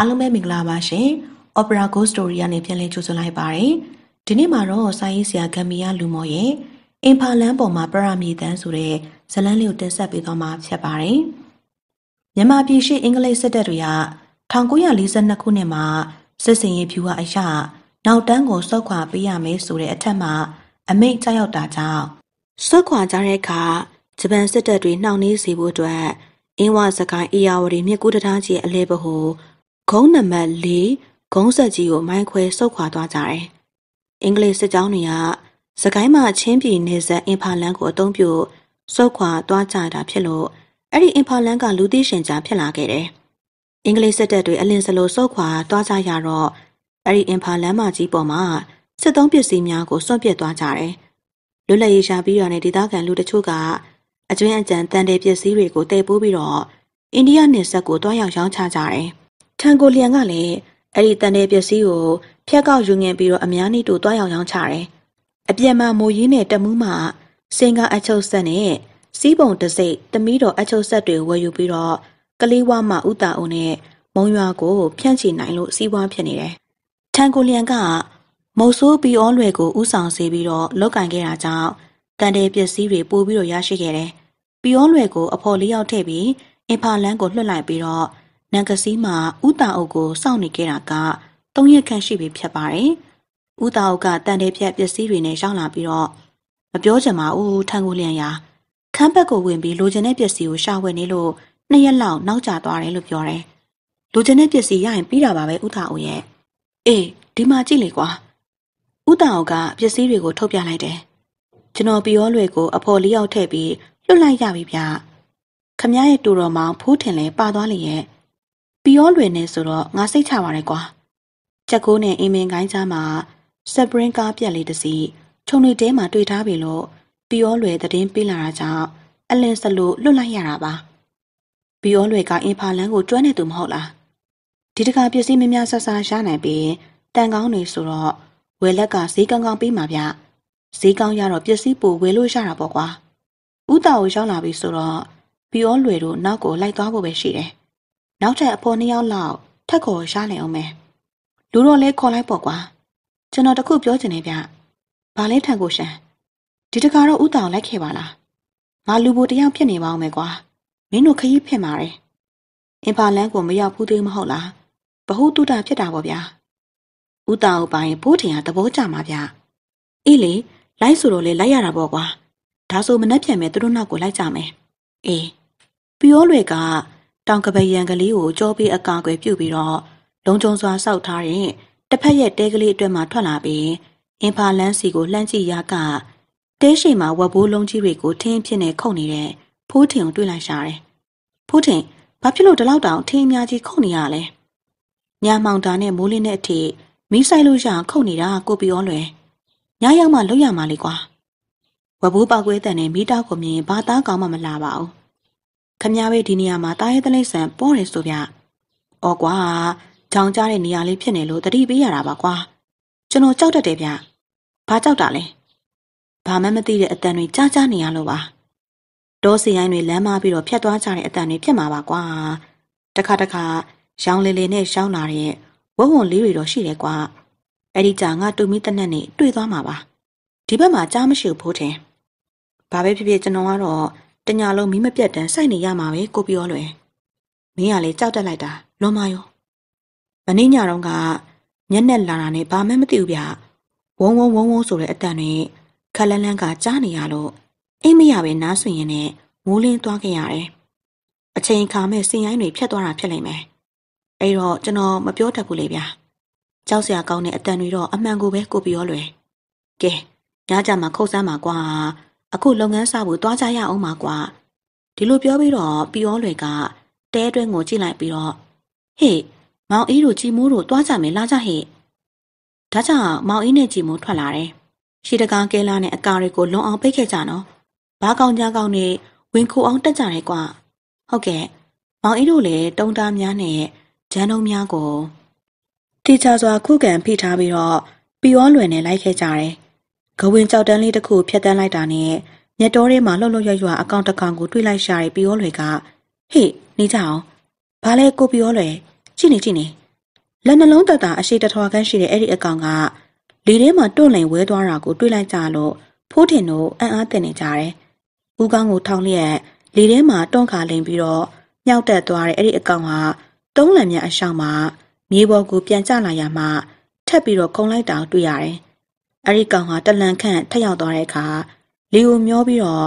အားလုံးပဲမင်္ဂလာပါရှင်။ Opera Ghost Story ကနေပြန်လည်ကြိုဆိုလိုက်ပါရစေ။ဒီနေ့မှာတော့စာရေးဆရာဂမ်မီယာလူမော်ရဲ့အင်ဖာလန်ပေါ်မှာပရမီတန်းဆိုတဲ့ဇလန်းလေးကိုတင်ဆက်ပေးသွားမှာဖြစ်ပါတယ်။မြန်မာပြည်ရှိအင်္ဂလိပ်စစ်တပ်တွေက1942ခုနှစ်မှာစစ်စင်ရေးဖြူကအရာနောက်တန်းကိုစောက်ခွာပေးရမယ်ဆိုတဲ့အထက်မှာအမိန့်ကြောက်ရောက်တာကြောင့်စောက်ခွာကြတဲ့အခါဂျပန်စစ်တပ်တွေနှောင့်နှေးစေဖို့အတွက်အင်းဝစကိုင်းအေယာဝတီမြစ်ကူးတံတားကြီးအလဲပဟို ဂုံးနံပါတ်၄ဂုံးဆက်ကြီးကိုမိုင်းခွဲဆုတ်ခွာသွားကြတယ်။အင်္ဂလိပ်စစ်ကြောင်းတွေကစကိုင်းမှာချင်းပြည်နေဆက်အင်ဖာလန်ကိုအုံပြုဆုတ်ခွာသွားကြတာဖြစ်လို့အဲ့ဒီအင်ဖာလန်ကလူသိရှင်ကြားဖြစ်လာခဲ့တယ်။အင်္ဂလိပ်စစ်တပ်တွေအလင်းစလိုဆုတ်ခွာသွားကြရတော့အဲ့ဒီအင်ဖာလန်မကြီးပေါ်မှာစစ်သုံးပစ္စည်းများကိုစွန့်ပစ်သွားကြတယ်။လွတ်လပ်ရေးရှာပြီးရတဲ့ဒေသခံလူတချို့ကအကျွင်းအကြံတန်တဲ့ပစ္စည်းတွေကိုတည်ပိုးပြီးတော့အိန္ဒိယနယ်စပ်ကိုတွားရောက်ရောင်းချကြတယ်။ ထန်ကိုလျန်ကလည်းအဲ့ဒီတန်တဲ့ပစ္စည်းကိုဖျက်ကောက်ယူငင်ပြီးတော့အများနည်းတို့တွားရောက်ရောင်းချတယ်။အပြက်မှမိုးရင်းနဲ့တမူးမှစင်ကအချုပ်ဆက်နဲ့စီးပုံတစိတ်တမီးတော်အချုပ်ဆက်တွေဝယ်ယူပြီးတော့ကလေးဝါမှဥတာအုံနဲ့မုံရွာကိုဖြန့်ချီနိုင်လို့စီးပွားဖြစ်နေတယ်။ထန်ကိုလျန်ကမုတ်ဆိုးပီအောလွယ်ကိုဥဆောင်စေပြီးတော့လောက်ကင်ခဲ့တာကြောင့်တန်တဲ့ပစ္စည်းတွေပို့ပြီးတော့ရရှိခဲ့တယ်။ပီအောလွယ်ကိုအဖော်လေးယောက်ထည့်ပြီးအင်ဖာလန်းကိုလွှတ်လိုက်ပြီးတော့ နန်ကစီးမှာဥတာအုပ်ကိုစောင့်နေခဲ့တာက၃ရက်ခန့်ရှိပြီဖြစ်ပါတယ်။ဥတာအုပ်ကတန်တဲ့ဖြက်ပစ္စည်းတွေနဲ့ရောက်လာပြီးတော့မပြောချင်ပါဘူးထန်ကိုလျံရာခမ်းဘက်ကိုဝင်ပြီးလိုချင်တဲ့ပစ္စည်းကိုရှာဝယ်နေလို့နှစ်ရက်လောက်နောက်ကျသွားတယ်လို့ပြောတယ်။လိုချင်တဲ့ပစ္စည်းရရင်ပြီးတာပါပဲဥတာအုပ်ရဲ့။အေးဒီမှာကြည့်လေကွာ။ဥတာအုပ်ကပစ္စည်းတွေကိုထုတ်ပြလိုက်တယ်။ကျွန်တော်ပြောလွယ်ကိုအဖော်လေးယောက်ထည့်ပြီးလွတ်လိုက်ရပြီဗျ။ခမရဲ့တူတော်မောင်ဖူးထင်လဲပါသွားလေရဲ့။ ပြောလွယ်နေဆိုတော့ငါစိတ်ချပါတယ်ကွာ။ချက်ကိုးနဲ့အင်းမင်ကိုင်းကြားမှာစပရင်ကားပြက်လေးတစ်စီးခြုံတွေတဲမှာတွေ့ထားပြီလို့ပြောလွယ်သတင်းပေးလာတာကြောင့်အလင်းစလို့လွတ်လိုက်ရတာပါ။ပြောလွယ်ကအင်ဖာလန်ကိုကျွမ်းနေသူမဟုတ်လား။ဒီတခါပစ္စည်းများများဆဆရနိုင်ပြီးတန်ကောင်းနေဆိုတော့ဝယ်လက်ကဈေးကောင်းကောင်းပေးမှာဗျ။ဈေးကောင်းရတော့ပစ္စည်းပိုဝယ်လို့ရတာပေါ့ကွာ။ဥတာကိုရောက်လာပြီဆိုတော့ပြောလွယ်တို့နောက်ကိုလိုက်သွားဖို့ပဲရှိတယ်။ နောက်ထပ်အဖော်နှစ်ယောက်လောက်ထက်ခေါ်ရနိုင်အောင်မယ်။လူတော့လဲခေါ်လိုက်ပေါ့ကွာ။ကျွန်တော်တခုပြောချင်နေဗျ။ဘာလဲထန်ကိုရှန်။ဒီတခါတော့ဥတာကိုလိုက်ခဲ့ပါလား။ငါလူဘိုတယောက်ဖြစ်နေပါအောင်မယ်ကွာ။မင်းတို့ခရီးဖြစ်มาတယ်။အင်ဖာလန်ကိုမရောက်ဘူးသေးမဟုတ်လား။ဘ ഹു တုတာဖြစ်တာပေါ့ဗျာ။ဥတာကိုပိုင်ဘိုးထင်ကသဘောကျမှာဗျ။အေးလေလိုက်ဆိုတော့လေလိုက်ရတာပေါ့ကွာ။ဒါဆိုမနှက်ပြန်မဲ့သူတို့နောက်ကိုလိုက်ကြမယ်။အေးပြောလွယ်က တောင်ကပယံကလေးကိုကြောပေးအကာအကွယ်ပြုတ်ပြီးတော့လုံခြုံစွာစောက်ထားတဲ့တစ်ဖက်ရဲ့တဲကလေးအတွက်မှထွက်လာပြီးအင်ဖာလန်းစီကိုလှမ်းကြည့်ရကတဲရှိမှာဝက်ဘိုးလုံးကြီးတွေကိုထင်းဖြစ်နေခုန်နေတဲ့ဖိုးထင်ကိုတွေ့လိုက်ရှာတယ်။ဖိုးထင်ဘာဖြစ်လို့ဒီလောက်တောင်ထင်းအများကြီးခုန်နေရလဲ။ညမောင်တာနဲ့မိုးလင်းတဲ့အထိမီးဆိုင်လို့ရခုန်နေတာကိုပြောလွယ်။ညရောက်မှလွတ်ရမှာလေကွာ။ဝက်ဘိုးပောက်ကွဲတဲ့နဲ့မီးတောက်ကိုမြင်ဘာသားကောင်းမှမလာပါဘူး။ ခမည်းပဲဒီနေရာမှာတားရဲတလိမ့်ဆန်ပေါ်တယ်ဆိုဗျ။အော်ကွာကြောင်ကြတဲ့နေရာလေးဖြစ်နေလို့တတိပေးရတာပါကွာ။ကျွန်တော်ကြောက်တတ်တယ်ဗျ။ဘာကြောက်တာလဲ။ဘာမှမသိတဲ့အတန်တွေကြားကြားနေရလို့ပါ။တောစီရိုင်းတွေလမ်းမပြီးတော့ဖြတ်သွားကြတဲ့အတန်တွေဖြစ်မှာပါကွာ။တခါတခါရောင်လေလေနဲ့ရှောင်းလာတဲ့ဝုံဝုံလေးတွေတော့ရှိတယ်ကွာ။အဲ့ဒီကြာငါတူမီတနက်နဲ့တွေ့သွားမှာပါ။ဒီဘက်မှာကြားမရှိဘူးဖိုးထင်။ဘာပဲဖြစ်ဖြစ်ကျွန်တော်ကတော့ တညာလုံးမီးမပြတ်တမ်းစိုက်နေရမှာပဲကိုပြောလွယ်မင်းကလေကြောက်တက်လိုက်တာလွန်မရောမနေ့ညတော့ကညက်နဲ့လာတာနဲ့ဘာမှမသိဘူးဗျဝုံဝုံဝုံဝုံဆိုတဲ့အတန်တွေခက်လန်းလန်းကကြားနေရလို့အိမ်မရပဲနားဆွင်ရင်နဲ့မိုးလင်းသွားခဲ့ရတယ်အချိန်ခါမဲ့စင်ရိုင်းတွေဖြတ်သွားတာဖြစ်လိမ့်မယ်အဲ့တော့ကျွန်တော်မပြောတတ်ဘူးလေဗျာကြောက်စရာကောင်းတဲ့အတန်တွေတော့အမှန်ကိုပဲကိုပြောလွယ်ကဲညကြမှာခုတ်စမ်းပါကွာ အခုလုပ်ငန်းစဖို့တွားကြရအောင်ပါကွာဒီလိုပြောပြီးတော့ပီယောလွယ်ကတဲအတွင်းကိုကြည့်လိုက်ပြီးတော့ဟေ့မောင်အေးတို့ကြည်မိုးတို့တွားကြမယ်လာကြဟေ့ဒါကြောင့်မောင်အေးနဲ့ကြည်မိုးထွက်လာတယ်ရှီတကားကဲလာနဲ့အကာတွေကိုလွန်အောင်ပိတ်ခဲ့ကြနော်ဘာကောင်ကြကောင်နေဝင်ခိုအောင်တက်ကြတယ်ကွာဟုတ်ကဲ့မောင်အေးတို့လည်းတုံးသားများနဲ့ဂျန်တုံးများကိုတေချာစွာခုခံဖိထားပြီးတော့ပီယောလွယ်နဲ့လိုက်ခဲ့ကြတယ် ဂဝင်ကြောက်တန်းလေးတစ်ခုဖြတ်တန်းလိုက်တာနဲ့မြက်တော်ထဲမှာလှုပ်လှုပ်ရွရွအကောင့်တစ်ကောင်ကိုတွေးလိုက်ရှာတဲ့ပီယောလွယ်ကဟေ့နေကြအောင်ဘာလဲကိုပီယောလွယ်ကြည့်နေကြည့်နေလက်နှလုံးသက်သာအရှိတထွားခန်းရှိတဲ့အဲ့ဒီအကောင်ကလေထဲမှာတွန့်လိန်ဝဲသွားတာကိုတွေ့လိုက်ကြလို့ဖိုးထင်တို့အံ့အားသင့်နေကြတယ်။ဦးကောင်းကိုထောင်လျက်လေထဲမှာတွန့်ခါလိန်ပြီးတော့မြောက်တက်သွားတဲ့အဲ့ဒီအကောင်ဟာသုံးလံမြအရှောင်းမှာမြေပေါ်ကိုပြန်ကျလာရမှထပ်ပြီးတော့ခုံလိုက်တာတွေ့ရတယ်။ အဲ့ဒီကောင်ဟာတလန်ခန့်ထက်ရောက်သွားတဲ့အခါလေကိုမျောပြီးတော့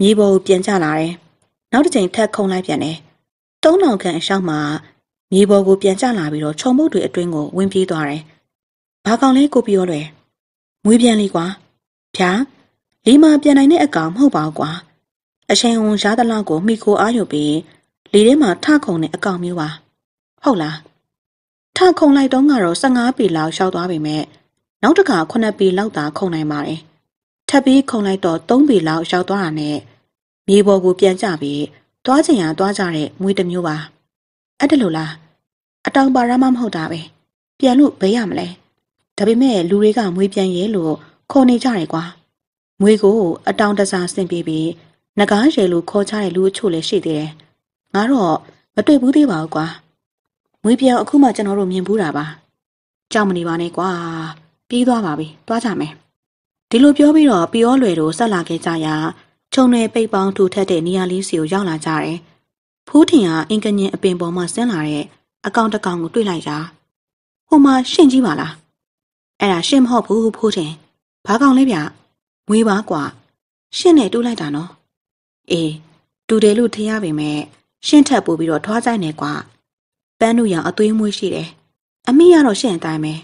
မြေပေါ်ကိုပြန်ကျလာတယ်။နောက်တစ်ချိန်ထပ်ခုံလိုက်ပြန်တယ်။သုံးလောင်ခန့်အရှောင်းမှာမြေပေါ်ကိုပြန်ကျလာပြီးတော့ခြုံမုတ်တွေအတွင်းကိုဝင်ပြေးသွားတယ်။ဘာကောင်လဲကိုပြောလွယ်။မွေးပြန်လေးကွာ။ဖြာလီမာပြန်နိုင်တဲ့အကောင်မဟုတ်ပါဘူးကွာ။အချိန်ဝန်ရှားသလောက်ကိုမိခိုအားယူပြီးလေထဲမှာထခုံတဲ့အကောင်မျိုးပါ။ဟုတ်လား။ထခုံလိုက်တော့ကတော့15ပေလောက်ရှောက်သွားပြီမဲ့ နောက်တစ်ခါ9ပေလောက်သာခုံနိုင်ပါတယ်။ထပ်ပြီးခုံလိုက်တော့3ပေလောက်ရှောက်သွားတာနဲ့မြေပေါ်ကိုပြန်ကျပြီးသွားချင်ရသွားကြတဲ့မွေးတစ်မျိုးပါ။အဲ့ဒါလို့လားအတောင်ပါရမမဟုတ်တာပဲပြန်လို့ဘယ်ရမလဲဒါပေမဲ့လူတွေကမွေးပြန်ရဲလို့ခေါ်နေကြတယ်ကွာမွေးကိုအတောင်တစားဆင်ပြေးပြီးငကားရဲလို့ခေါ်ချတဲ့လူအချို့လည်းရှိသေးတယ်ငါတော့မတွေ့ဘူးသေးပါဘူးကွာမွေးပြောင်အခုမှကျွန်တော်တို့မြင်ဘူးတာပါကြောက်မနေပါနဲ့ကွာ ပြီးသွားပါပြီသွားကြမယ်ဒီလိုပြောပြီးတော့ပီယောလွယ်တို့ဆက်လာခဲ့ကြရာခြုံတွေပိတ်ပေါင်းထူထပ်တဲ့နေရာလေးစီကိုရောက်လာကြတယ်ဖူးထင်ကအင်ကညင်အပင်ပေါ်မှာဆင်းလာတဲ့အကောင်တကောင်ကိုတွေ့လိုက်တာဟိုမှာရှင့်ကြီးပါလားအဲ့ဒါရှင့်မဟုတ်ဘူးဖိုးထင်ဘာကောင်လဲဗျငွေပါကွာရှင့်နဲ့တူးလိုက်တာနော်အေးတူတယ်လို့ထင်ရပေမဲ့ရှင့်ထက်ပို့ပြီးတော့ထွားဆိုင်နေကွာပန်းတို့ရောင်အသွေးမွေးရှိတယ်အမိကတော့ရှင့်အတိုင်းပဲ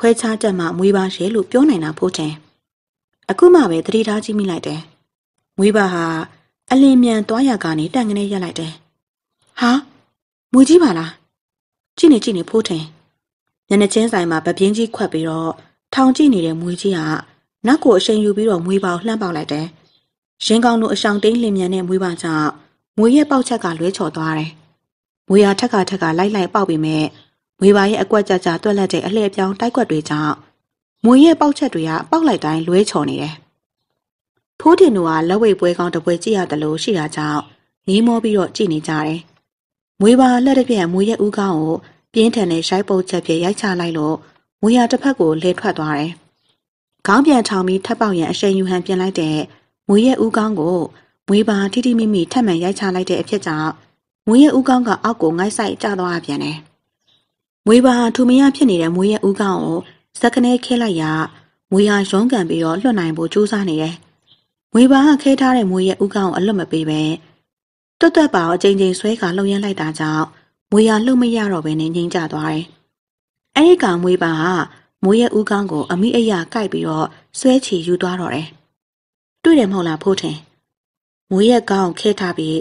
ခွဲခြားတက်မှမွေးပါရှဲလို့ပြောနိုင်တာဖိုးထင်အခုမှပဲသတိထားကြည့်မိလိုက်တယ်မွေးပါဟာအလင်းမြန်သွားရကနေတန်ကနေရက်လိုက်တယ်ဟာမွေကြီးပါလားကြည့်နေကြည့်နေဖိုးထင်ညနေချင်းဆိုင်မှာဗပြင်းကြီးခွက်ပြီးတော့ထောင်ကြည့်နေတဲ့မွေးကြီးကနောက်ကိုအရှိန်ယူပြီးတော့မွေးပေါလှမ်းပေါက်လိုက်တယ်။ရင်းကောင်းတို့အဆောင်တိန်လင်မြန်တဲ့မွေးပါကြောင့်မွေးရဲ့ပေါက်ချက်ကလွဲချော်သွားတယ်။မွေးရထက်ကထက်ကလိုက်လိုက်ပေါက်ပြီးမဲ့ မွေးပါရဲ့အကွက်ကြကြတွက်လက်တဲ့အလှည့်ပြောင်းတိုက်ကွက်တွေကြောင့်မွေးရဲ့ပေါက်ချက်တွေကပေါက်လိုက်တိုင်းလွဲချော်နေတယ်။ဖိုးတင်တို့ကလက်ဝိတ်ပွဲကောင်းတပွဲကြည့်ရတယ်လို့ရှိတာကြောင့်နီးမောပြီးတော့ကြည့်နေကြတယ်။မွေးပါလက်တစ်ပြက်မွေးရဲ့ဦးခေါင်းကိုပြင်းထန်တဲ့ရှိုက်ပုတ်ချက်ဖြင့်ရိုက်ချလိုက်လို့မွေရတစ်ဖက်ကိုလဲထွက်သွားတယ်။ခေါင်းပြန်ထောင်ပြီးထပ်ပေါက်ရန်အရှိန်ယူဟန်ပြင်လိုက်တဲ့မွေရဲ့ဦးခေါင်းကိုမွေပါထိထိမိမိထပ်မံရိုက်ချလိုက်တဲ့အဖြစ်ကြောင့်မွေရဲ့ဦးခေါင်းကအောက်ကိုငိုက်ဆိုင်ကျသွားပြန်တယ်။ မွေပါထူမရဖြစ်နေတဲ့မွေရဲ့ဦးခေါင်းကိုစက်ကနေခဲလိုက်ရာမွေဟာရုံးကန်ပြီးတော့လွတ်နိုင်ဖို့ကြိုးစားနေတယ်။မွေပါကခဲထားတဲ့မွေရဲ့ဦးခေါင်းကိုအလွတ်မပေးပဲတွတ်တွတ်ပါအချိန်ချင်းဆွဲခါလှုပ်ရမ်းလိုက်တာကြောင့်မွေရလှုပ်မရတော့ဘဲနဲ့ငိမ့်ကျသွားတယ်။အဲဒီကောင်မွေပါဟာမွေရဲ့ဦးကောင်းကိုအမိအယကိုက်ပြီးတော့ဆွဲချီယူသွားတော့တယ်။တွေ့တယ်မဟုတ်လားဖိုးထင်။မွေရဲ့ကောင်းခဲထားပြီး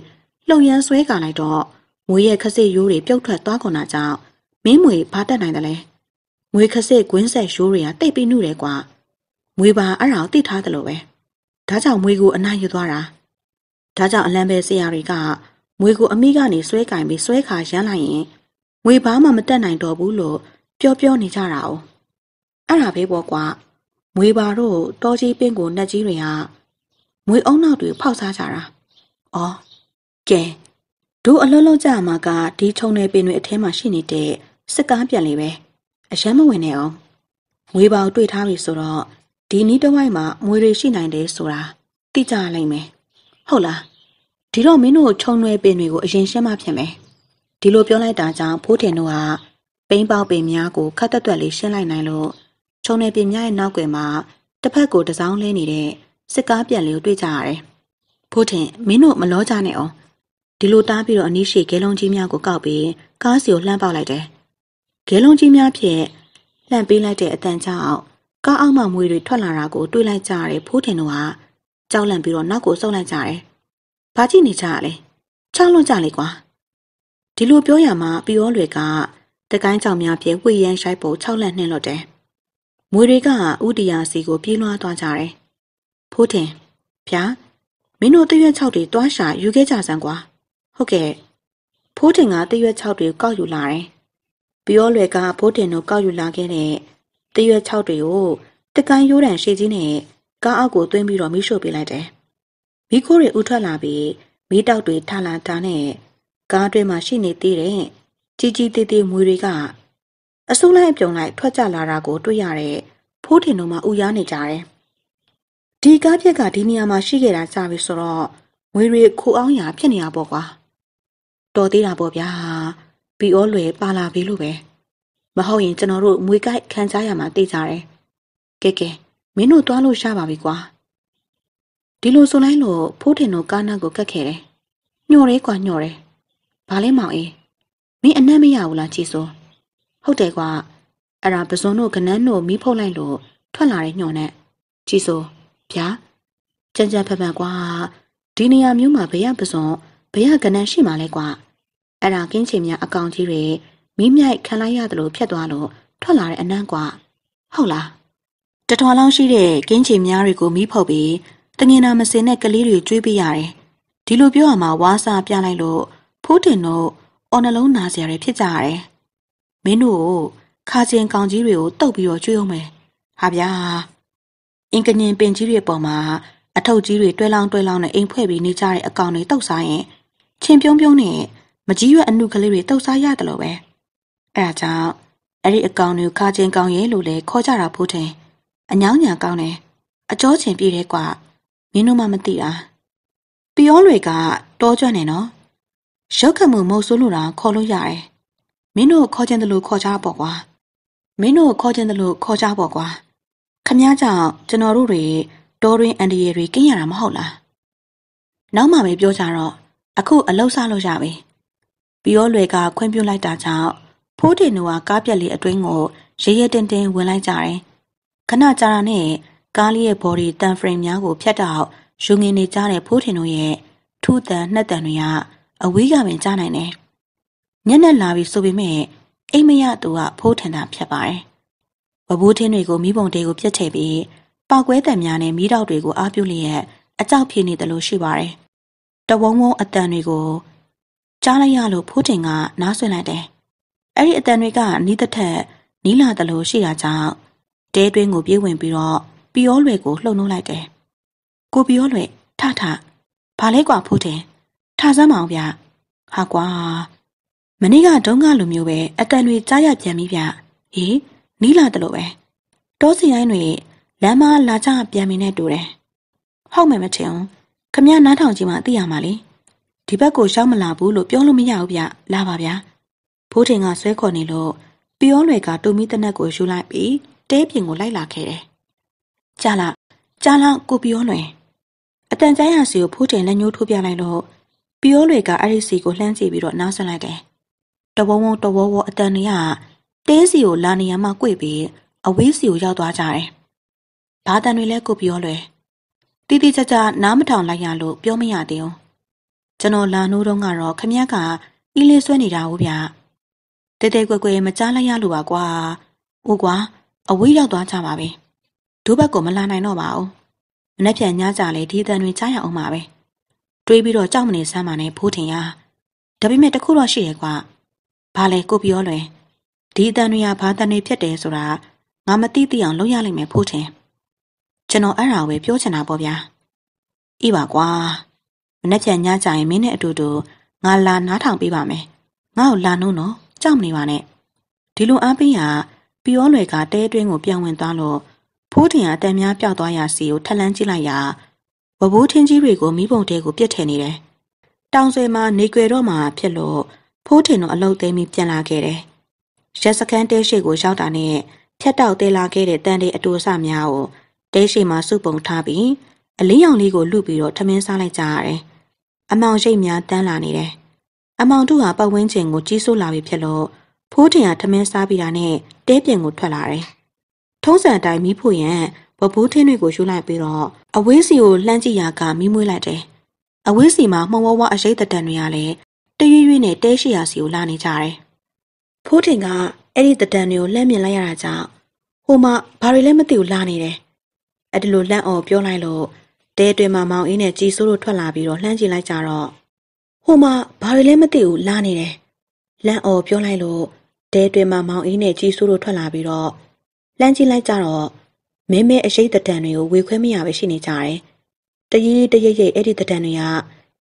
လှုပ်ရမ်းဆွဲကလိုက်တော့မွေရဲ့ခစစ်ရိုးတွေပြုတ်ထွက်သွားကုန်တာကြောင့်မ င်းမွေဘာတက်နိုင်တယ်လဲ။မွေခစစ်ကွင်းဆက်ရိုးတွေကတိတ်ပြီးနှုတယ်ကွာ။မွေပါအဲ့ဒါကိုသိထားတယ်လို့ပဲ။ဒါကြောင့်မွေကိုအနိုင်ယူသွားတာ။ဒါကြောင့်အလံပဲဆရာတွေကငွေကိုအမိကနေဆွဲကင်ပြီးဆွဲခါရမ်းလိုက်ရင်ငွေဘာမှမတက်နိုင်တော့ဘူးလို့ပြောပြောနေကြတာ哦အဲ့ဒါပဲပေါ့ကွာငွေပါတို့တောကြီးပင်ကိုနှက်ကြီးတွေဟာငွေအုံနောက်တွေဖောက်စားကြတာအော်ကဲတို့အလုံးလုံးကြမှာကဒီထုံနယ်ပင်တွေအထဲမှာရှိနေတဲ့ စစ်ကားပြန်လေပဲအရှမ်းမဝင်နဲ့အောင်ငွေပေါတွေ့ထားပြီဆိုတော့ဒီနီးတဝိုက်မှာငွေတွေရှိနိုင်တယ်ဆိုတာသိကြလိမ့်မယ်ဟုတ်လားဒီတော့မင်းတို့ခြုံရွယ်ပင်တွေကိုအရင်ရှင်းမှဖြစ်မယ်ဒီလိုပြောလိုက်တာကြောင့်ဖိုးတင်တို့ကပိန်းပေါပင်များကိုခတ်တက်တွက်လေးရှင်းလိုက်နိုင်လို့ခြုံရွယ်ပင်များရဲ့နောက်ွယ်မှာတစ်ဖက်ကိုတစောင်းလဲနေတဲ့စစ်ကားပြန်လေးကိုတွေ့ကြရတယ်ဖိုးတင်မင်းတို့မလောကြနဲ့အောင်ဒီလိုတားပြီးတော့အနီးရှိဂဲလုံးကြီးများကိုကောက်ပြီးကားစီကိုလှမ်းပေါက်လိုက်တယ် ဂဲလုံးကြီးများဖြင့်လှမ်းပေးလိုက်တဲ့အတန်ကြောင့်ကားအောက်မှမွေတွေထွက်လာတာကိုတွေးလိုက်ကြရတယ်ဖိုးတင်တို့ကကြောက်လန့်ပြီးတော့နောက်ကိုဆုတ်လိုက်ကြတယ်ဘာကြည့်နေကြရလဲချောင်းလွန်ကြလေကွာဒီလိုပြောရမှာပီယောလွယ်ကတကိုင်းကြောင်များဖြင့်ဝှေ့ရမ်းရှိုက်ပုံ၆လက်နှင်းလွတ်တယ်မွေတွေကဥတီယာစီကိုပြေးလွှားသွားကြတယ်ဖိုးထင်ဗျာမင်းတို့တရွက်၆တွေတွားရှာယူခဲ့ကြစမ်းကွာဟုတ်ကဲ့ဖိုးထင်ကတရွက်၆တွေကောက်ယူလာတယ် ပီယောလွယ်ကဖိုးထင်တို့ကောက်ယူလာခဲ့တဲ့တရွက်၆တွေကိုတကိုင်းရိုးတန်ရှေ့ကြီးနဲ့ကားအောက်ကိုသွင်းပြီးတော့မိရှို့ပေးလိုက်တယ်မီးခိုးတွေဥထွက်လာပြီးမီးတောက်တွေထလာတာနဲ့ကားတွင်မှာရှိနေသေးတဲ့ကြီးကြီးသေးသေးမွေတွေကအစိုးလိုက်အပြုံလိုက်ထွက်ကြလာတာကိုတွေ့ရတဲ့ဖိုးထင်တို့မှဥရားနေကြတယ်။ဒီကားပြက်ကဒီနေရာမှာရှိခဲ့တာကြပြီဆိုတော့ငွေတွေခိုအောင်ရဖြစ်နေတာပေါ့ကွာ။တော်သေးတာပေါ့ဗျာ။ ပြီးဩလွယ်ပါလာပြီလို့ပဲ။မဟုတ်ရင်ကျွန်တော်တို့မွေကိုက်ခံကြရမှာသိကြတယ်။ကဲကဲမင်းတို့သွားလို့ရှားပါပြီကွာ။ဒီလိုဆိုလိုက်လို့ဖိုးထင်တို့ကားနာကိုကတ်ခဲ့တယ်။ညှော်ရဲကွာညှော်ရဲ။ဘာလဲမောင်အေးမင်းအနက်မရဘူးလားကြည်စိုး။ဟုတ်တယ်ကွာ။အဲ့ဒါပစုံတို့ကနန်းတို့မီးဖုတ်လိုက်လို့ထွက်လာတဲ့ညှော်နဲ့ကြည်စိုးဗျာကြံကြံဖက်ဖက်ကွာဒီနေရာမျိုးမှာဘယ်ရပစုံဘယ်ရကနန်းရှိမှလဲကွာ အဲ့ဒါကင်းချင်များအကောင်ကြီးတွေမီးမြိုက်ခံလိုက်ရတယ်လို့ဖြတ်သွားလို့ထွက်လာတဲ့အနန်းကွာဟုတ်လားတထွာလောင်းရှိတဲ့ကင်းချင်များတွေကိုမီးဖုတ်ပြီးတငင်နာမစင်တဲ့ကလေးတွေကျွေးပေးရတယ်ဒီလိုပြောရမှာဝါစာပြလိုက်လို့ဖိုးတင်တို့အော်နှလုံးနာစရာတွေဖြစ်ကြရတယ်မင်းတို့ခါကျင်ကောင်ကြီးတွေကိုတုတ်ပြီးတော့ကျွေးအောင်မယ်ဟာဗျာအင်ကညင်ပင်ကြီးတွေပေါ်မှာအထုပ်ကြီးတွေတွဲလောင်းတွဲလောင်းနဲ့အိမ်ဖွဲ့ပြီးနေကြတဲ့အကောင်တွေတုတ်စားရင်ချင်းပြုံးပြုံးနဲ့ မကြီးရွက်အနုကလေးတွေတုတ်စားရတယ်လို့ပဲအဲဒါကြောင့်အဲ့ဒီအကောင်တွေကိုခါချင်းကောင်ရဲလို့လေခေါ်ကြတာဖို့တယ်အညောင်းညာကောင်းတယ်အကျောချင်ပြည့်တဲ့ကွာမင်းတို့မှမသိတာပြောတွေကတောကြွနေနော်ရုပ်ခမှုမဟုတ်ဆိုးလို့တော့ခေါ်လို့ရတယ်မင်းတို့ခေါ်ချင်တယ်လို့ခေါ်ကြပေါ့ကွာမင်းတို့ခေါ်ချင်တယ်လို့ခေါ်ကြပေါ့ကွာခမည်းကြောင့်ကျွန်တော်တို့တွေတော်ရင်းအန်ဒီရီတွေကင်းရတာမဟုတ်လားနောက်မှပဲပြောကြတော့အခုအလောက်စားလို့ရပြီ ပြောလွယ်ကခွင့်ပြုလိုက်တာကြောင့်ဖိုးတင်တို့ကကားပြက်လေးအတွင်းကိုရဲရဲတင်းတင်းဝင်လိုက်ကြတယ်ခဏကြာတာနဲ့ကားလေးရဲ့ body တန် frame များကိုဖြတ်တော့ယူငင်နေကြတဲ့ဖိုးထင်တို့ရဲ့ထူတန်နှက်တန်တွေကအဝေးကပင်ကြားနိုင်တယ်ညက်နဲ့လာပြီးဆိုပေမဲ့အိမ်မရသူကဖိုးထင်တာဖြတ်ပါတယ်ဝဘိုးထင်းတွေကိုမိဘုံတေကိုပြစ်ထည့်ပြီးပောက်ကွဲတံများနဲ့မိတော့တွေကိုအားပြုလျက်အကြောက်ဖြစ်နေတယ်လို့ရှိပါတယ်။တဝုံဝုံအတန်တွေကို ကြားလိုက်ရလို့ဖိုးတင်ကနားဆွင့်လိုက်တယ်။အဲ့ဒီအတန်တွေကနီးသက်ထက်နီးလာတယ်လို့ရှိတာကြောင့်တဲတွင်းကိုပြေးဝင်ပြီးတော့ပီယောလွယ်ကိုလှုပ်နှုတ်လိုက်တယ်။ကိုပီယောလွယ်ထထဘာလဲကွာဖိုးတင်ထစမ်းမအောင်ဗျ။ဟာကွာမနေ့ကတုန်းကလိုမျိုးပဲအတန်တွေကြားရပြန်ပြီဗျ။ဟေးနီးလာတယ်လို့ပဲတောစီရိုင်းတွေလမ်းမလာကြပြန်မင်းနဲ့တူတယ်ဟုတ်မယ်မထင်ဘူးခမရနားထောင်ကြည့်မှသိရမှာလေ ဒီဘက်ကိုရှောက်မလာဘူးလို့ပြောလို့မရဘူးဗျလာပါဗျာဖိုးထင်ကဆွဲခေါ်နေလို့ပြောလွယ်ကတူမီတနက်ကိုယူလိုက်ပြီးတဲပြင်ကိုလိုက်လာခဲ့တယ်ကြာလာကြာလာကိုပြောလွယ်အတန်ကျန်းရစီကိုဖိုးထင်လက်ညှိုးထိုးပြလိုက်လို့ပြောလွယ်ကအဲ့ဒီစီကိုလှမ်းကြည့်ပြီးတော့နားဆွလိုက်တယ်တဝုံဝုံတဝဝအတန်တွေကတဲစီကိုလာနေရမှကြွေပြီးအဝေးစီကိုရောက်သွားကြတယ်။ဘာတန်တွေလဲကိုပြောလွယ်။တီတီကြကြနားမထောင်လိုက်ရလို့ပြောမရသေးဘူး။ ကျွန်တော်လာနိုးတော့ကတော့ခမရကအီးလေးဆွဲနေတာဟုတ်ဗျ။တဲတဲကွယ်ကွယ်မကြားလိုက်ရလို့ပါကွာ။ဦးကွာအဝေးရောက်သွားကြပါပဲ။ဒုဘက်ကိုမလာနိုင်တော့ပါဘူး။မနေ့ပြန်ညကြလေဒီတန်တွေကြားရအောင်ပါပဲ။တွေးပြီးတော့ကြောက်မနေစမ်းပါနဲ့ဖိုးထင်ရ။ဒါပေမဲ့တခုတော့ရှိရဲ့ကွာ။ဘာလဲကိုပြောလွယ်။ဒီအတန်တွေကဘာတန်တွေဖြစ်တယ်ဆိုတာငါမသိသိအောင်လုပ်ရလိမ့်မယ်ဖို့ထင်ကျွန်တော်အဲ့ဒါကိုပဲပြောချင်တာပေါ့ဗျာဤပါကွာ မနေ့ပြန်ညကြရင်မင်းနဲ့အတူတူငါလာနားထောင်ပေးပါမယ်ငါ့ကိုလာနှုံးတော့ကြောက်မနေပါနဲ့ဒီလိုအားပေးရပြောလွယ်ကတဲတွင်းကိုပြန်ဝင်သွားလို့ဖိုးထင်ကအတန်များပျောက်သွားရစီကိုထက်လန်းကြည့်လိုက်ရဝဘိုးထင်းကြီးတွေကိုမိဘုံတဲကိုပြစ်ထည့်နေတယ်တောင်ဆွေမှာနေကွယ်တော့မှဖြစ်လို့ဖိုးထင်တော့အလုတ်သိမ်းပြီးပြန်လာခဲ့တယ်ရက်စခန်းတဲရှိကိုရောက်တာနဲ့ဖြတ်တောက်သေးလာခဲ့တဲ့တန်တဲ့အတူအဆများကိုတဲရှိမှာစုပုံထားပြီးအလင်းရောင်လေးကိုလူပြီးတော့ထမင်းစားလိုက်ကြရတယ်။ အမောင်ရိတ်များတန်းလာနေတယ်။အမောင်တို့ဟာပတ်ဝန်းကျင်ကိုကြီးစိုးလာပြီဖြစ်လို့ဖိုးထင်ကထမင်းစားပြီးတာနဲ့တဲပြင်ကိုထွက်လာတယ်။ထုံးစံအတိုင်းမိဖို့ရန်ဘဘိုးထင်းတွေကိုယူလိုက်ပြီးတော့အဝေးစီကိုလှမ်းကြည့်ရကမိမွေးလိုက်တယ်။အဝေးစီမှာမှုံဝဝအရိတ်တတန်တွေကလည်းတရွရွနဲ့တဲရှိရာစီကိုလာနေကြတယ်။ဖိုးထင်ကအဲ့ဒီတဒံတွေကိုလှမ်းမြင်လိုက်ရတာကြောင့်ဟိုမှာဘာတွေလဲမသိဘူးလာနေတယ်။အဲ့ဒီလိုလှမ်းအောင်ပြောလိုက်လို့ တဲတွင်မှာမောင်အင်းနဲ့ကြည်စိုးတို့ထွက်လာပြီးတော့လှမ်းကြည့်လိုက်ကြတော့ဟိုမှာဘာတွေလဲမသိဘူးလာနေတယ်။လှမ်းအောင်ပြောလိုက်လို့တဲတွင်မှာမောင်အင်းနဲ့ကြည်စိုးတို့ထွက်လာပြီးတော့လှမ်းကြည့်လိုက်ကြတော့မင်းမဲအရှိတ်တဒံတွေကိုဝေခွဲမရပဲရှိနေကြတယ်။တရီးတရိပ်ရိပ်အဲ့ဒီတဒံတွေက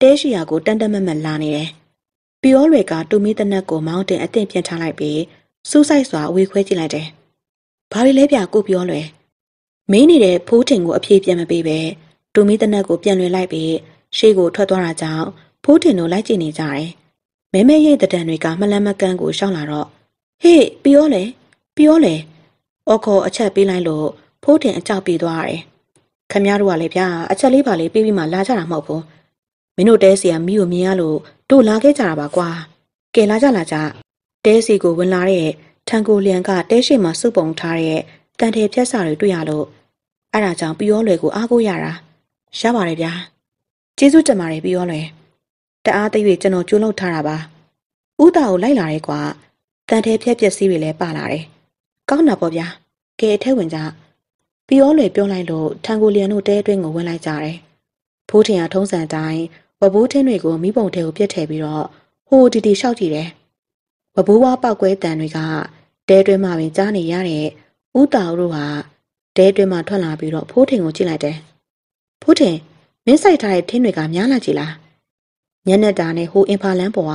တဲရှိရာကိုတန်တမတ်မတ်လာနေတယ်။ပြောလွယ်ကတူမီတနက်ကိုမောင်းတင်အသင့်ပြန်ထားလိုက်ပြီးစူးစိုက်စွာအဝေးခွဲကြည့်လိုက်တယ်။ဘာတွေလဲပြကိုပြောလွယ်မင်းနေတဲ့ဖိုးထင်ကိုအပြေပြန်မပေးပဲ တူမီတနက်ကိုပြန်လွှဲလိုက်ပြီးရှေ့ကိုထွက်သွားတာကြောင့်ဖိုးထင်တို့လိုက်ကြည့်နေကြတယ်။မဲမဲရိတ်တံတွေကမလန်းမကန်းကိုရှောင်းလာတော့ဟေးပြောလေပြောလေအော်ခေါ်အချက်ပေးလိုက်လို့ဖိုးထင်အကြောက်ပြေးသွားတယ်။ခမရတို့ကလည်းဗျာအချက်လေးပါလေးပြီးပြီးမှလာကြတာမဟုတ်ဘူး။မင်းတို့တဲစီကမိကိုမြင်ရလို့တို့လာခဲ့ကြတာပါကွာ။ကဲလာကြလာကြတဲစီကိုဝင်လာတဲ့ထန်ကိုလျံကတဲရှိမှစုပ်ပုံထားတဲ့တန်တယ်ဖြက်စာတွေတွေ့ရလို့အဲ့ဒါကြောင့်ပြောလွယ်ကိုအားကိုးရတာ ရပါတယ်ဗျာကျေးဇူးတင်ပါတယ်ပြောလွယ်တအားသိ၍ကျွန်တော်ကြိုးလုပ်ထားတာပါဥတာကိုလိုက်လာရဲကွာတန်တယ်ဖြက်ပျက်စီးတွေလည်းပါလာတယ်ကောင်းတာပေါ့ဗျာကဲအထဲဝင်ကြပြောလွယ်ပြောလိုက်လို့ထန်ကိုလျံတို့တဲအတွင်းကိုဝင်လိုက်ကြတယ်ဖိုးထင်ကထုံးစံတိုင်းဝဘိုးထင်းတွေကိုမိဘုံထဲကိုပြစ်ထည့်ပြီးတော့ဟိုတီတီရှောက်ကြည့်တယ်ဝဘိုးဝါပောက်ကွဲတန်တွေကတဲတွင်းမှာပင်ကြားနေရတဲ့ဥတာတို့ဟာတဲတွင်းမှာထွက်လာပြီးတော့ဖိုးထင်ကိုကြည့်လိုက်တယ်။ ဖိုးထင်မင်းဆိုင်ထားတဲ့ထင်းတွေကများလာကြည်လား။ညနေတာနဲ့ဟိုအင်ဖာလန်းပေါ်က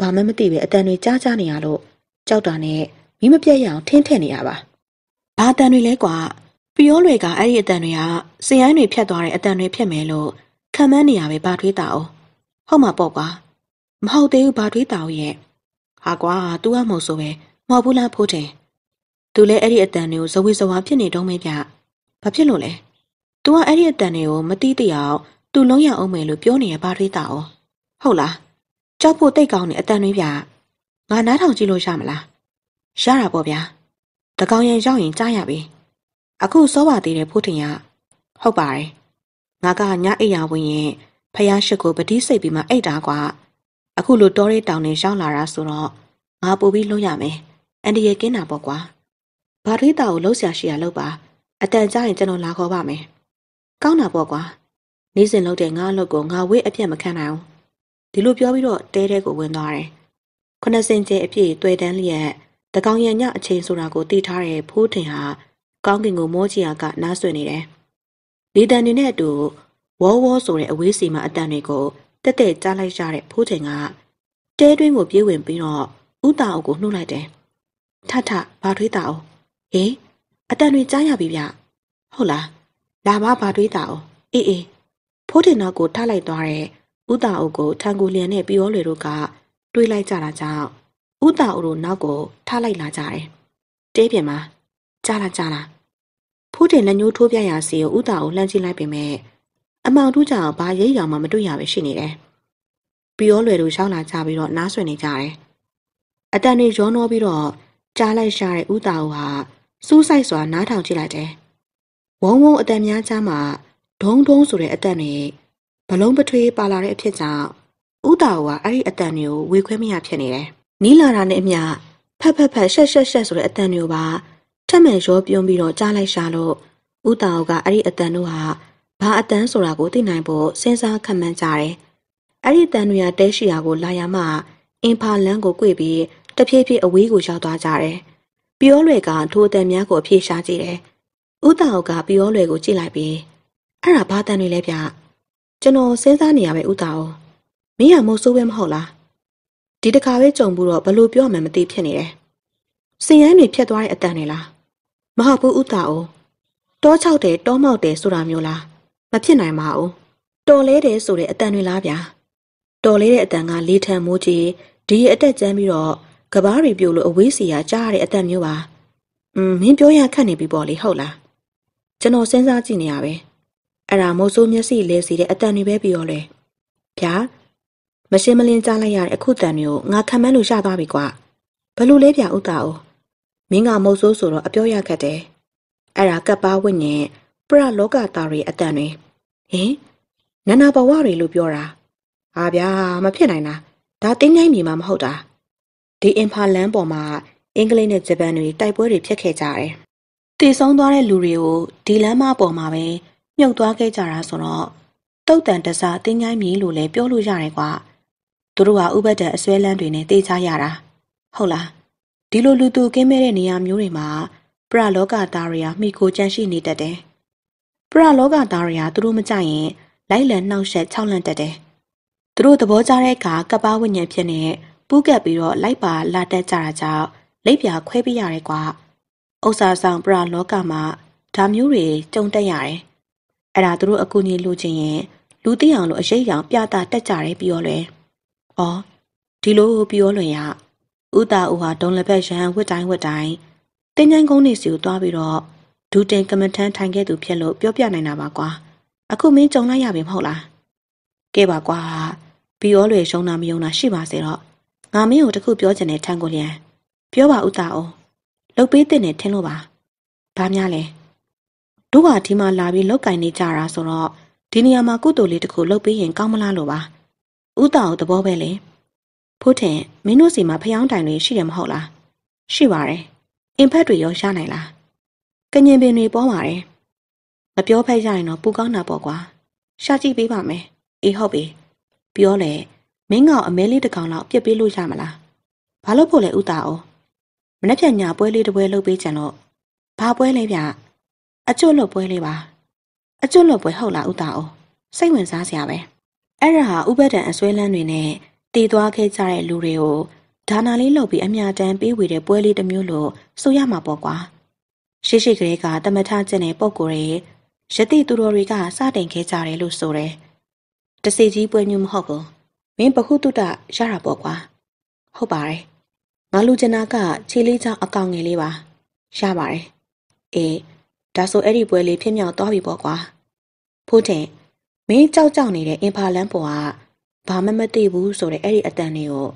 ဘာမှမသိပဲအတန်တွေကြားကြားနေရလို့ကြောက်တာနဲ့မိမပြတ်ရအောင်ထင်းထည့်နေရပါ။ဘာတန်တွေလဲကွာ။ပြောလွယ်ကအဲ့ဒီအတန်တွေကစရိုင်းတွေဖြတ်သွားတဲ့အတန်တွေဖြစ်မယ်လို့ခံမန်းနေရပဲဘာထွေးတာအောင်။ဟုတ်မှာပေါ့ကွာ။မဟုတ်သေးဘူးဘာထွေးတာအောင်ရဲ့။ဟာကွာ तू ကမဟုတ်ဆိုပဲမဟုတ်ဘူးလားဖိုးထင်။ तू လည်းအဲ့ဒီအတန်တွေကိုဇဝေဇဝါဖြစ်နေတော့မေးပြ။ဘာဖြစ်လို့လဲ။ तू ကအဲ့ဒီအတန်တွေကိုမတိတိအောင် तू လုံးရအောင်မယ်လို့ပြောနေရဘာထွေးတာအောင်။ဟုတ်လား။ကြောက်ဖို့တိတ်ကောင်းနေအတန်တွေပြ။ငါနားထောင်ကြည့်လို့ရမလား။ရတာပေါ့ဗျာ။တကောင်ရင်ရောက်ရင် ကြားရပြီ။အခုစောပါသေးတယ်ဖိုးထင်ရ။ဟုတ်ပါတယ်။ငါက ညအိယာဝင်ရင်ဖယားရှိကိုပတိစိတ်ပြီးမှအိတ်တာကွာ။အခုလို တောရဲတောင်နေရောက်လာတာဆိုတော့ ငါပို့ပြီးလုံးရမယ်။အန်ဒီရဲ့ကင်းတာပေါ့ကွာ။ဘာထွေးတာကိုလှုပ်ရှားရှိရလို့ပါ။အတန်ကြားရင် ကျွန်တော်လာခေါ်ပါမယ်။ ကောင်းတာပေါ့ကွာ။နေ့စဉ်လုပ်တဲ့ငါအလုပ်ကိုငါဝေးအပြတ်မခံနိုင်ဘူး။ဒီလိုပြောပြီးတော့တဲတဲကိုဝင်သွားတယ်။ခုနှစ်စင်ကျဲအပြည့်တွေ့တန်းလျက်တကောင်ရညအချိန်ဆိုတာကိုသိထားတဲ့ဖိုးထင်ဟာကောင်းကင်ကိုမောကြီးကနားဆွနေတယ်။လေတန်တွေနဲ့အတူဝေါဝေါဆိုတဲ့အဝေးစီမှာအတန်တွေကိုတက်တက်ကြားလိုက်ရတဲ့ဖိုးထင်ကတဲတွင်းကိုပြေးဝင်ပြီးတော့ဥတာအုပ်ကိုနှုတ်လိုက်တယ်။ထထဘာထွေးတာအောင်ဟေးအတန်တွေကြားရပြီဗျ။ဟုတ်လား လာပါဘာထွေးတာအောင်အေးအေးဖိုးထင်နောက်ကိုထားလိုက်သွားတဲ့ဥတာအုပ်ကိုထန်ကိုလျံနဲ့ပြောလေတို့ကတွေးလိုက်ကြတာကြောင့်ဥတာအုပ်တို့နောက်ကိုထားလိုက်လာကြတယ်။တဲပြင်မှာကြားလာကြားလာဖိုးတင်လက်ညှိုးထိုးပြရစီကိုဥတာကိုလှမ်းကြည့်လိုက်ပေမဲ့အမောင်တို့ကြောင့်ဘာရိပ်ရောင်မှမတွေ့ရပဲရှိနေတယ်။ပြောလွယ်တို့ရောက်လာကြပြီးတော့နားဆွနေကြတယ်။အတန်တွေရောနှောပြီးတော့ကြားလိုက်ရှာတဲ့ဥတာကိုဟာစူးစိုက်စွာနားထောင်ကြည့်လိုက်တယ်။ ဝုံဝုံအတန်များကြားမှာဒုံဒုံဆိုတဲ့အတန်တွေဘလုံးပထွေးပါလာတဲ့အဖြစ်ကြောင့်ဥတာကအဲ့ဒီအတန်တွေကိုဝေခွဲမရဖြစ်နေတယ်။နီးလာတာနဲ့အမျှဖက်ဖက်ဖက်ရှက်ရှက်ရှက်ဆိုတဲ့အတန်တွေကိုပါထက်မှန်ရောပြုံးပြီးတော့ကြားလိုက်ရှာလို့ဥတာကအဲ့ဒီအတန်တို့ဟာဘာအတန်ဆိုတာကိုသိနိုင်ဖို့စဉ်းစားခံမှန်းကြတယ်။အဲ့ဒီအတန်တွေကတဲရှိရာကိုလာရမှအင်ဖာလန်းကိုကြွေပြီးတဖြည်းဖြည်းအဝေးကိုရောက်သွားကြတယ်။ပြောလွယ်ကထိုအတန်များကိုအပြေရှားကြည့်တယ်။ ဥတာကပြောလွယ်ကိုကြည့်လိုက်ပြီးအဲ့ဒါဘာတန်တွေလဲဗျ။ကျွန်တော်စဉ်းစားနေရပဲဥတာအောင်။မင်းကမို့ဆိုးပဲမဟုတ်လား။ဒီတခါပဲကြုံဘူးတော့ဘလို့ပြောမှမသိဖြစ်နေတယ်။စင်ရမ်းတွေဖြတ်သွားတဲ့အတန်တွေလား။မဟုတ်ဘူးဥတာအောင်။တောချောက်တယ်တောမောက်တယ်ဆိုတာမျိုးလား။မဖြစ်နိုင်ပါဘူး။တော်လဲတယ်ဆိုတဲ့အတန်တွေလားဗျာ။တော်လဲတဲ့အတန်ကလေးထံမိုးကြီးဒီအတက်ကျမ်းပြီးတော့ကဘာရီပြို့လို့အဝေးစီရကြားရတဲ့အတန်မျိုးပါ။อืมမင်းပြောရခက်နေပြီပေါ့လေဟုတ်လား။ ကျွန်တော်စဉ်းစားကြည့်နေရပဲ။အဲ့ဒါမိုးဆိုးမျက်စိလဲစီတဲ့အတန်တွေပဲပြီးတော့လေ။ဗျာမရှင်းမလင်းကြားလိုက်ရတဲ့အခုတန်မျိုးငါခံမန်းလို့ရသွားပြီကွာ။ဘလို့လဲဗျာဥတာအိုမင်းကမိုးဆိုးဆိုတော့အပြောရခက်တယ်။အဲ့ဒါကပ်ပါဝိညာဉ်ပရလောကသားတွေအတန်တွေဟင်နန္နာဘဝတွေလို့ပြောတာဟာဗျာမဖြစ်နိုင်တာဒါတင်းငိုင်းမြေမှာမဟုတ်တာဒီအင်ဖာလန်ပေါ်မှာအင်္ဂလိပ်နဲ့ဂျပန်တွေတိုက်ပွဲတွေဖြစ်ခဲ့ကြတယ် တည်ဆုံးသွားတဲ့လူတွေကိုဒီလမ်းမပေါ်မှာပဲမြုပ်သွားခဲ့ကြတာဆိုတော့တုတ်တန်တစားတင်းငိုင်းမြေလို့လည်းပြောလို့ရတယ်ကွာသူတို့ကဥပတ်တဲ့အစွဲလန်းတွေနဲ့တေးချရတာဟုတ်လားဒီလိုလူသူကင်းမဲ့တဲ့နေရာမျိုးတွေမှာပရလောကသားတွေကမိခိုကြန့်ရှိနေတတ်တယ်ပရလောကသားတွေကသူတို့မကြရင်လိုက်လံနှောက်ယှက်ခြောက်လန့်တတ်တယ်သူတို့သဘောကျတဲ့အခါကပ္ပဝိညာဉ်ဖြစ်နေပူးကပ်ပြီးတော့လိုက်ပါလာတတ်ကြတာကြောင့်လိပ်ပြာခွဲပြရတယ်ကွာ ဥစ္စာဆောင်ပရလောကမှာဒါမျိုးတွေကြုံတက်ရတယ်အဲ့ဒါသူတို့အကူအညီလိုချင်ရင်လူသိအောင်လို့အရေးအောင်ပြတာတက်ကြတယ်ပြောလဲဩဒီလိုပြောလွင်ရဥတာဦးဟာဒုံလက်ဖက်ရန်ဝစ်တိုင်းဝစ်တိုင်းတင်းချိုင်းကုန်းနေစီကိုတွားပြီးတော့ဒူတင်ကမထန်းထိုင်ခဲ့သူဖြစ်လို့ပြောပြနိုင်တာပါကွာအခုမင်းကြုံလိုက်ရပြီမဟုတ်လားကဲပါကွာပြီးရောလွယ်ရှုံးတာမယုံတာရှိပါစေတော့ငါမင်းကိုတခုပြောချင်တဲ့ထန်ကိုလျံပြောပါဥတာအောင် လုတ်ပေးတဲ့နဲ့ထင်းလို့ပါဘာများလဲတို့ကဒီမှာလာပြီးလောက်ကင်နေကြတာဆိုတော့ဒီနေရာမှာကုသိုလ်လေးတစ်ခုလုပ်ပေးရင်ကောင်းမလားလို့ပါဥတာကိုသဘောပဲလေဖိုးထင်မင်းတို့စီမှာဖျောင်းတိုင်တွေရှိတယ်မဟုတ်လားရှိပါတယ်အင်ဖက်တွေရောရနိုင်လားကညင်ပင်တွေပေါ်ပါတယ်မပြောဖက်ရရင်တော့ပူကောင်းတာပေါ့ကွာရှာကြည့်ပေးပါမယ်အေးဟုတ်ပြီပြောလေမင်းကောင်အမဲလေးတစ်ကောင်လောက်ပြစ်ပေးလို့ရမလားဘာလို့ဖို့လဲဥတာအောင် မနေ့ပြန်ညာပွဲလေးတစ်ပွဲလုပ်ပေးကြတော့ဘာပွဲလဲဗျအကျွတ်လွတ်ပွဲလေးပါအကျွတ်လွတ်ပွဲဟုတ်လားဥတာအောင်စိတ်ဝင်စားစရာပဲအဲ့ဒါဟာဥပဒံအစွဲလန်းတွေနဲ့တည်သွားခဲ့ကြတဲ့လူတွေကိုဒါနာလေးလုပ်ပြီးအမြတမ်းပေးဝေတဲ့ပွဲလေးတစ်မျိုးလို့ဆိုရမှာပေါ့ကွာရှိရှိကလေးကတမထကျင့်တဲ့ပုံကိုယ်ရဲ့ရတိသူတော်တွေကစတင်ခဲ့ကြတယ်လို့ဆိုတယ်တစီကြီးပွဲမျိုးမဟုတ်ဘူးမင်းဘဟုတုတရတာပေါ့ကွာဟုတ်ပါတယ် ငါလူကျနာကခြေလေးချောင်းအကောင်ငယ်လေးပါရပါတယ်အေးဒါဆိုအဲ့ဒီပွဲလေးဖြစ်မြောက်သွားပြီပေါ့ကွာဖိုးတဲ့မင်းကြောက်ကြောက်နေတဲ့အင်ဖာလန်ပေါ်ကဘာမှမသိဘူးဆိုတဲ့အဲ့ဒီအတန်တွေကို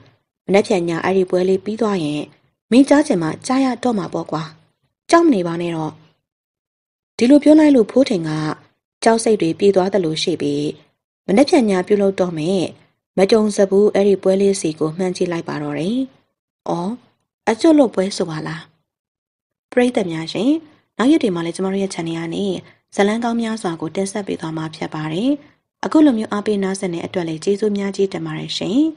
မနှက်ဖြန်ညာအဲ့ဒီပွဲလေးပြီးသွားရင်မင်းကြားချင်မှကြားရတော့မှာပေါ့ကွာကြောက်မနေပါနဲ့တော့ဒီလိုပြောလိုက်လို့ဖိုးထင်ကကြောက်စိတ်တွေပြေးသွားတယ်လို့ရှိပြီးမနှက်ဖြန်ညာပြုတ်လို့တော့မယ်မကြုံစဘူးအဲ့ဒီပွဲလေးစီကိုမှန်းကြည့်လိုက်ပါတော့တယ်။ အော်အကျွတ်လို့ပွဲဆိုပါလား။ပရိသတ်များရှင်နောက်ရက်တွေမှာလည်းကျမတို့ရဲ့ channel ကနေဇလန်းကောင်းများစွာကိုတင်ဆက်ပေးသွားမှာဖြစ်ပါတယ်။အခုလိုမျိုးအားပေးနားဆင်တဲ့အတွက်လည်းကျေးဇူးများကြီးတင်ပါတယ်ရှင်။